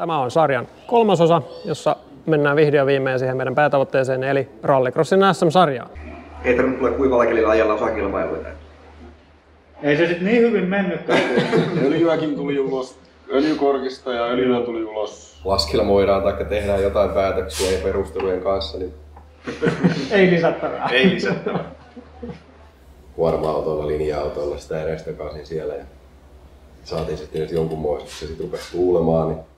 Tämä on sarjan kolmasosa, jossa mennään vihdoin viimein siihen meidän päätavoitteeseen, eli Rallycrossin SM-sarjaan. Ei tarvitse tulla kuivalla kelillä ajalla osakilpailuita. Ei se sitten niin hyvin mennytkään. Öljyäkin tuli ulos, öljykorkista ja öljyä tuli ulos. laskelmoidaan tai tehdään jotain päätöksiä ja perustelujen kanssa, niin Ei lisättävää. Ei lisättävää. kuorma-autolla, linja-autolla sitä edestä siellä. Ja saatiin sitten jonkun muassa, se sitten rupesi tuulemaan, niin